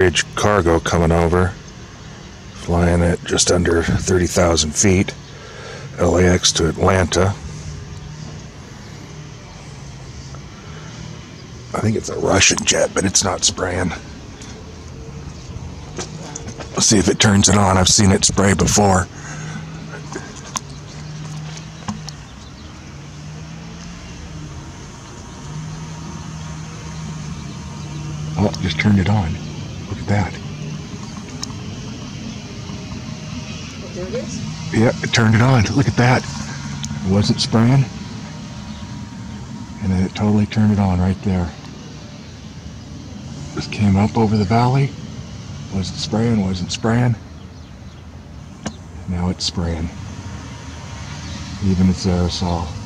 Bridge cargo coming over, flying at just under 30,000 feet, LAX to Atlanta. I think it's a Russian jet, but it's not spraying. Let's see if it turns it on. I've seen it spray before. Oh, just turned it on. That. Oh, there it is. Yep, it turned it on. Look at that. It wasn't spraying. And then it totally turned it on right there. Just came up over the valley. Wasn't spraying, wasn't spraying. Now it's spraying. Even its aerosol.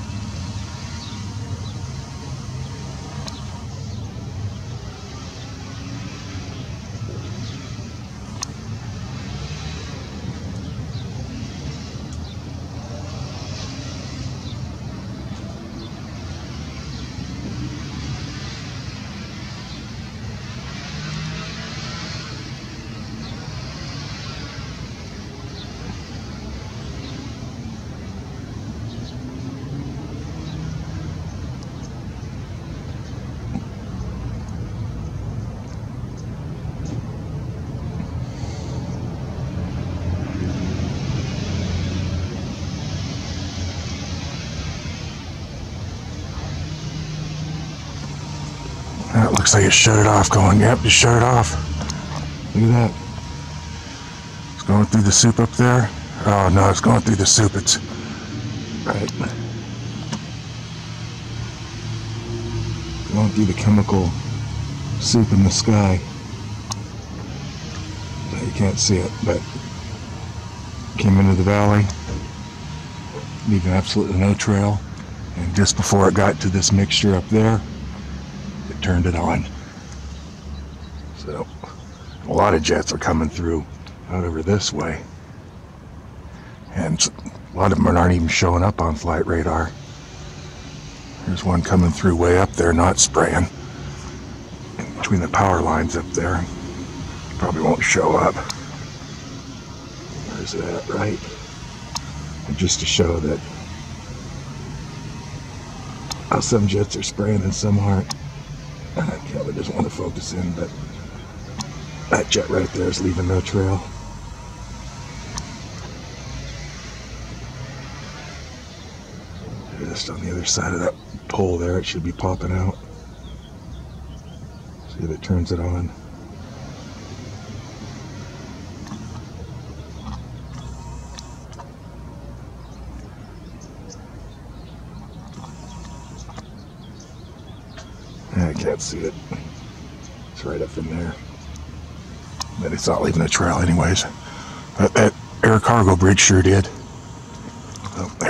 That looks like it shut it off going, yep, just shut it off. Look at that. It's going through the soup up there. Oh no, it's going through the soup. It's right. Going through the chemical soup in the sky. You can't see it, but came into the valley, leaving absolutely no trail. And just before it got to this mixture up there, turned it on. So a lot of jets are coming through out over this way. And a lot of them aren't even showing up on flight radar. There's one coming through way up there, not spraying. Between the power lines up there. Probably won't show up. Where's that, right? And just to show that some jets are spraying and some aren't. Uh, Kelly doesn't want to focus in, but that jet right there is leaving no trail. Just on the other side of that pole there, it should be popping out. See if it turns it on. I can't see it. It's right up in there. But it's not leaving a trail anyways. That, that air cargo bridge sure did. Oh, there.